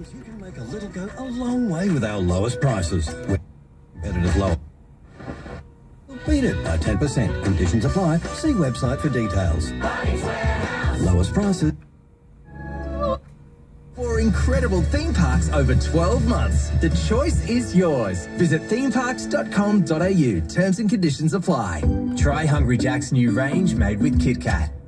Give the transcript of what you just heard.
You can make a little go a long way with our lowest prices. Competitors lower? Beat it by 10%. Conditions apply. See website for details. Lowest prices. For incredible theme parks over 12 months, the choice is yours. Visit themeparks.com.au. Terms and conditions apply. Try Hungry Jack's new range made with KitKat.